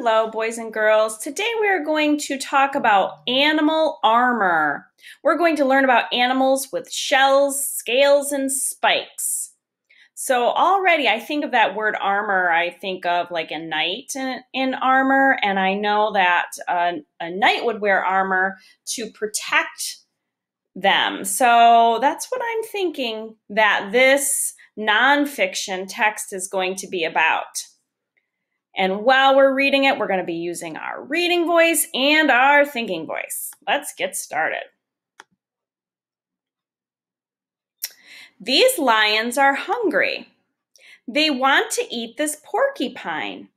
Hello, boys and girls. Today we are going to talk about animal armor. We're going to learn about animals with shells, scales, and spikes. So, already I think of that word armor, I think of like a knight in, in armor, and I know that a, a knight would wear armor to protect them. So, that's what I'm thinking that this nonfiction text is going to be about. And while we're reading it, we're going to be using our reading voice and our thinking voice. Let's get started. These lions are hungry. They want to eat this porcupine.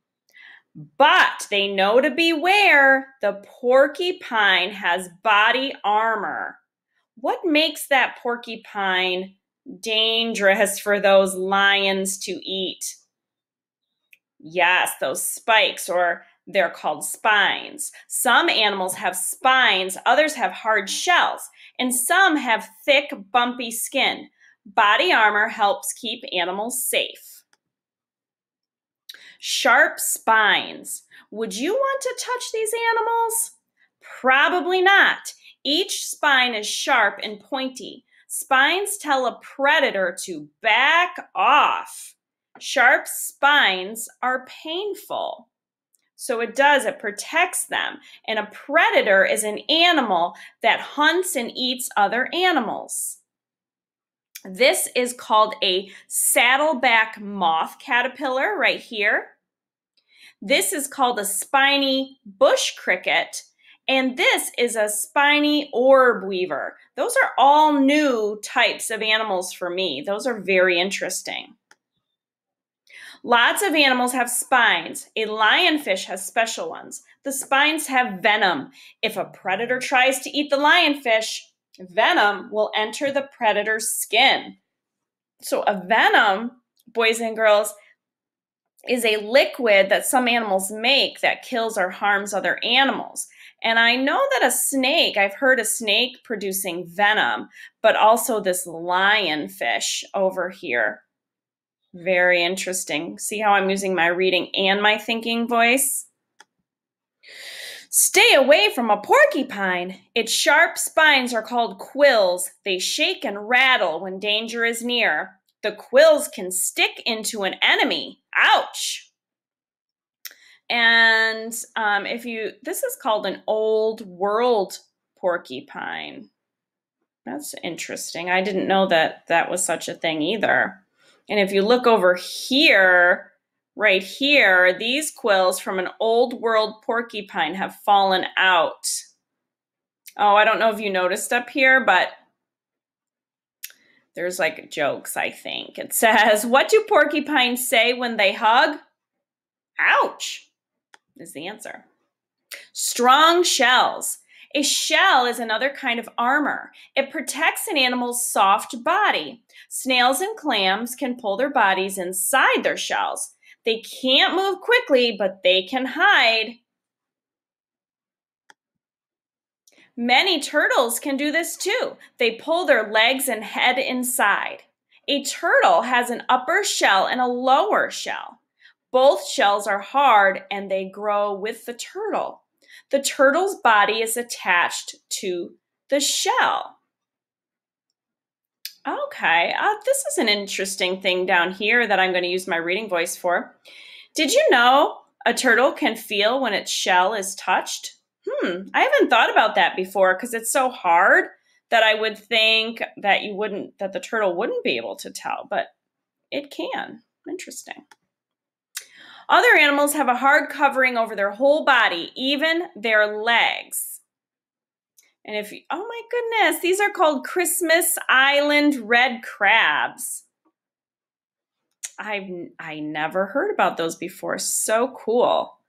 But they know to beware the porcupine has body armor. What makes that porcupine dangerous for those lions to eat? Yes, those spikes, or they're called spines. Some animals have spines, others have hard shells, and some have thick, bumpy skin. Body armor helps keep animals safe. Sharp spines. Would you want to touch these animals? Probably not. Each spine is sharp and pointy. Spines tell a predator to back off. Sharp spines are painful. So it does, it protects them. And a predator is an animal that hunts and eats other animals. This is called a saddleback moth caterpillar right here. This is called a spiny bush cricket. And this is a spiny orb weaver. Those are all new types of animals for me. Those are very interesting. Lots of animals have spines. A lionfish has special ones. The spines have venom. If a predator tries to eat the lionfish, venom will enter the predator's skin. So, a venom, boys and girls, is a liquid that some animals make that kills or harms other animals. And I know that a snake, I've heard a snake producing venom, but also this lionfish over here very interesting. See how I'm using my reading and my thinking voice? Stay away from a porcupine. Its sharp spines are called quills. They shake and rattle when danger is near. The quills can stick into an enemy. Ouch! And um, if you, this is called an old world porcupine. That's interesting. I didn't know that that was such a thing either. And if you look over here, right here, these quills from an old world porcupine have fallen out. Oh, I don't know if you noticed up here, but there's like jokes, I think. It says, What do porcupines say when they hug? Ouch, is the answer. Strong shells. A shell is another kind of armor. It protects an animal's soft body. Snails and clams can pull their bodies inside their shells. They can't move quickly, but they can hide. Many turtles can do this too. They pull their legs and head inside. A turtle has an upper shell and a lower shell. Both shells are hard and they grow with the turtle. The turtle's body is attached to the shell. Okay, uh, this is an interesting thing down here that I'm going to use my reading voice for. Did you know a turtle can feel when its shell is touched? Hmm, I haven't thought about that before because it's so hard that I would think that you wouldn't, that the turtle wouldn't be able to tell, but it can. Interesting. Other animals have a hard covering over their whole body, even their legs. And if you, oh my goodness, these are called Christmas Island red crabs. I've I never heard about those before. So cool.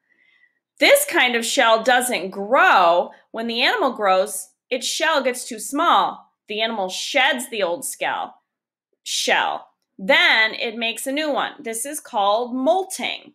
This kind of shell doesn't grow. When the animal grows, its shell gets too small. The animal sheds the old shell. Shell. Then it makes a new one. This is called molting.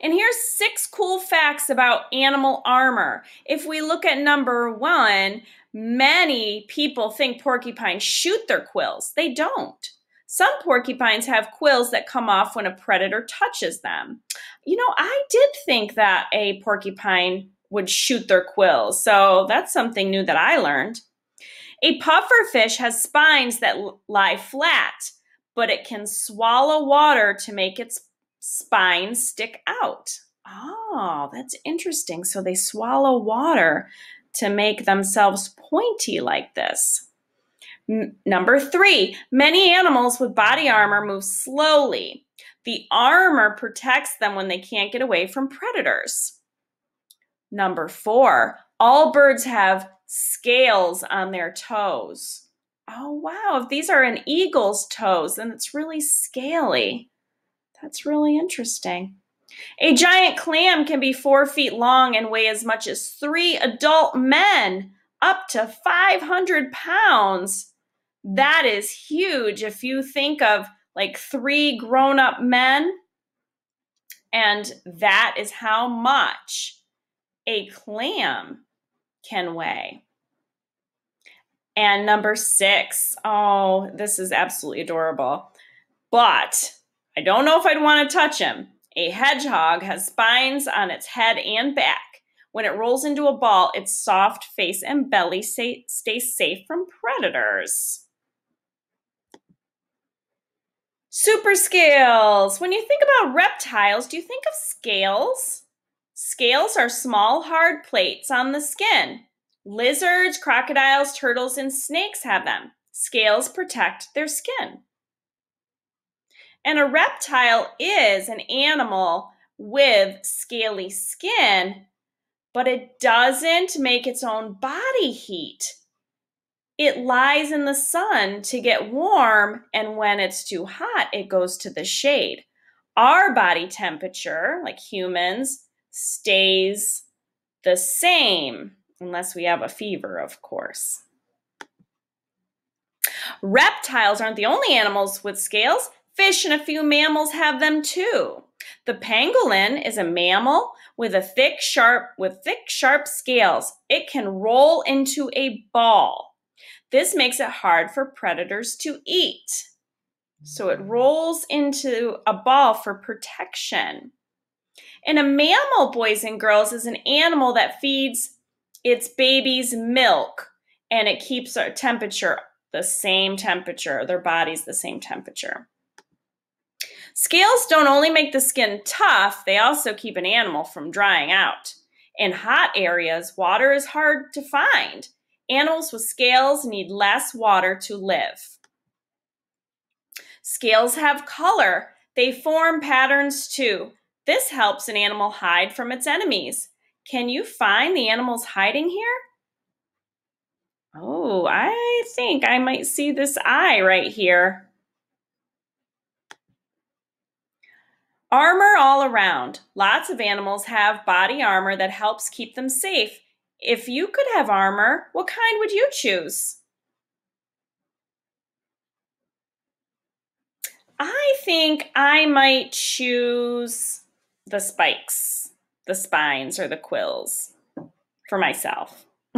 And here's six cool facts about animal armor. If we look at number one, many people think porcupines shoot their quills. They don't. Some porcupines have quills that come off when a predator touches them. You know, I did think that a porcupine would shoot their quills, so that's something new that I learned. A puffer fish has spines that lie flat, but it can swallow water to make its spines stick out. Oh, that's interesting. So they swallow water to make themselves pointy like this. N- number three, many animals with body armor move slowly. The armor protects them when they can't get away from predators. Number four, all birds have scales on their toes. Oh, wow. If these are an eagle's toes, then it's really scaly. That's really interesting. A giant clam can be four feet long and weigh as much as three adult men, up to 500 pounds. That is huge. If you think of like three grown up men, and that is how much a clam can weigh. And number six, oh, this is absolutely adorable. But I don't know if I'd want to touch him. A hedgehog has spines on its head and back. When it rolls into a ball, its soft face and belly stay, stay safe from predators. Super scales. When you think about reptiles, do you think of scales? Scales are small, hard plates on the skin. Lizards, crocodiles, turtles, and snakes have them. Scales protect their skin. And a reptile is an animal with scaly skin, but it doesn't make its own body heat. It lies in the sun to get warm, and when it's too hot, it goes to the shade. Our body temperature, like humans, stays the same, unless we have a fever, of course. Reptiles aren't the only animals with scales. Fish and a few mammals have them too. The pangolin is a mammal with a thick sharp with thick sharp scales. It can roll into a ball. This makes it hard for predators to eat. So it rolls into a ball for protection. And a mammal, boys and girls, is an animal that feeds its babies milk and it keeps our temperature the same temperature, their body's the same temperature. Scales don't only make the skin tough, they also keep an animal from drying out. In hot areas, water is hard to find. Animals with scales need less water to live. Scales have color. They form patterns too. This helps an animal hide from its enemies. Can you find the animals hiding here? Oh, I think I might see this eye right here. Armor all around. Lots of animals have body armor that helps keep them safe. If you could have armor, what kind would you choose? I think I might choose the spikes, the spines, or the quills for myself.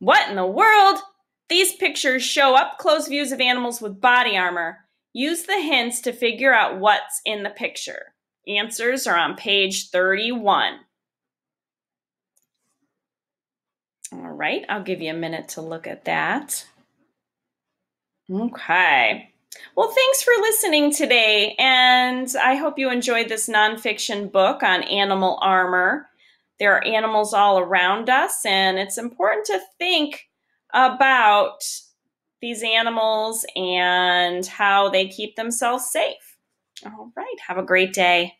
what in the world? These pictures show up close views of animals with body armor. Use the hints to figure out what's in the picture. Answers are on page 31. All right, I'll give you a minute to look at that. Okay. Well, thanks for listening today, and I hope you enjoyed this nonfiction book on animal armor. There are animals all around us, and it's important to think about these animals and how they keep themselves safe. All right. Have a great day.